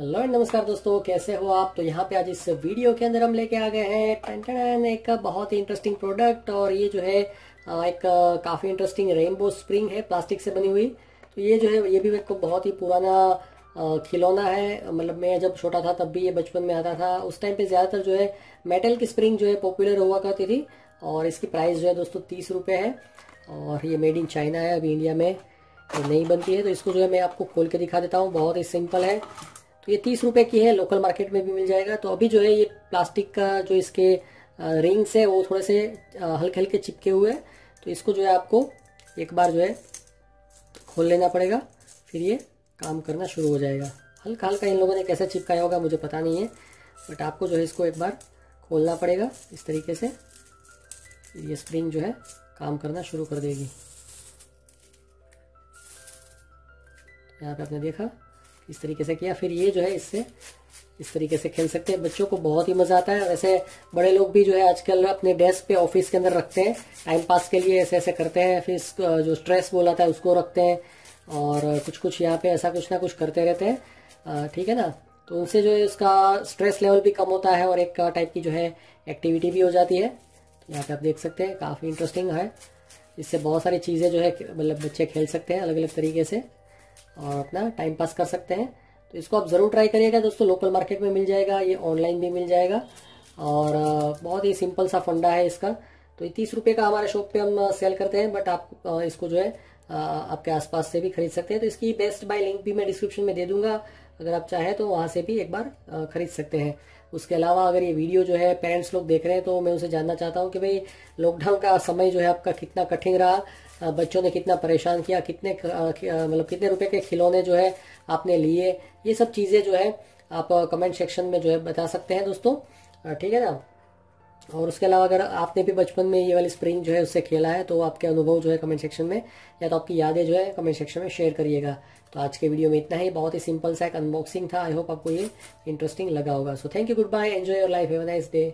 Hello नमस्कार दोस्तों, कैसे हो आप? तो यहाँ पे आज इस वीडियो के अंदर हम लेके आ गए हैं टन टन, एक बहुत ही इंटरेस्टिंग प्रोडक्ट और ये जो है एक काफ़ी इंटरेस्टिंग रेनबो स्प्रिंग है प्लास्टिक से बनी हुई। तो ये जो है, ये भी एक बहुत ही पुराना खिलौना है। मतलब मैं जब छोटा था तब भी ये बचपन में आता था। उस टाइम पे ज़्यादातर जो है मेटल की स्प्रिंग जो है पॉपुलर हुआ करती थी और इसकी प्राइस जो है दोस्तों तीस रुपये है। और ये मेड इन चाइना है, अभी इंडिया में तो नहीं बनती है। तो इसको जो है मैं आपको खोल के दिखा देता हूँ, बहुत ही सिंपल है। ये तीस रुपए की है लोकल मार्केट में भी मिल जाएगा। तो अभी जो है ये प्लास्टिक का जो इसके रिंग्स है, वो थोड़े से हल्के हल्के चिपके हुए हैं। तो इसको जो है आपको एक बार जो है खोल लेना पड़ेगा, फिर ये काम करना शुरू हो जाएगा। हल्का हल्का इन लोगों ने कैसे चिपकाया होगा मुझे पता नहीं है बट आपको जो है इसको एक बार खोलना पड़ेगा। इस तरीके से ये स्प्रिंग जो है काम करना शुरू कर देगी। यहाँ पे आपने देखा इस तरीके से किया। फिर ये जो है इससे, इस तरीके से खेल सकते हैं। बच्चों को बहुत ही मज़ा आता है। वैसे बड़े लोग भी जो है आजकल अपने डेस्क पे ऑफ़िस के अंदर रखते हैं। टाइम पास के लिए ऐसे ऐसे करते हैं। फिर जो स्ट्रेस बोलाता है उसको रखते हैं। और कुछ कुछ यहाँ पे ऐसा कुछ ना कुछ करते रहते हैं। ठीक है ना? तो उनसे जो है उसका स्ट्रेस लेवल भी कम होता है और एक टाइप की जो है एक्टिविटी भी हो जाती है। तो यहाँ पे आप देख सकते हैं, काफ़ी इंटरेस्टिंग है। इससे बहुत सारी चीज़ें जो है मतलब बच्चे खेल सकते हैं अलग अलग तरीके से। और अपना टाइम पास कर सकते हैं। तो इसको आप ज़रूर ट्राई करिएगा दोस्तों लोकल मार्केट में मिल जाएगा, ये ऑनलाइन भी मिल जाएगा। और बहुत ही सिंपल सा फंडा है इसका। तो ये तीस रुपये का हमारे शॉप पे हम सेल करते हैं बट आप इसको जो है आपके आसपास से भी खरीद सकते हैं। तो इसकी बेस्ट बाय लिंक भी मैं डिस्क्रिप्शन में दे दूँगा। अगर आप चाहें तो वहाँ से भी एक बार खरीद सकते हैं। उसके अलावा अगर ये वीडियो जो है पेरेंट्स लोग देख रहे हैं तो मैं उनसे जानना चाहता हूँ कि भाई लॉकडाउन का समय जो है आपका कितना कठिन रहा। बच्चों ने कितना परेशान किया, कितने मतलब कितने रुपए के खिलौने जो है आपने लिए, ये सब चीज़ें जो है आप कमेंट सेक्शन में जो है बता सकते हैं दोस्तों। ठीक है ना? और उसके अलावा अगर आपने भी बचपन में ये वाली स्प्रिंग जो है उससे खेला है तो आपके अनुभव जो है कमेंट सेक्शन में, या तो आपकी यादें जो है कमेंट सेक्शन में शेयर करिएगा। तो आज के वीडियो में इतना ही। बहुत ही सिंपल सा एक अनबॉक्सिंग था। आई होप आपको ये इंटरेस्टिंग लगा होगा। So thank you goodbye enjoy your life have nice day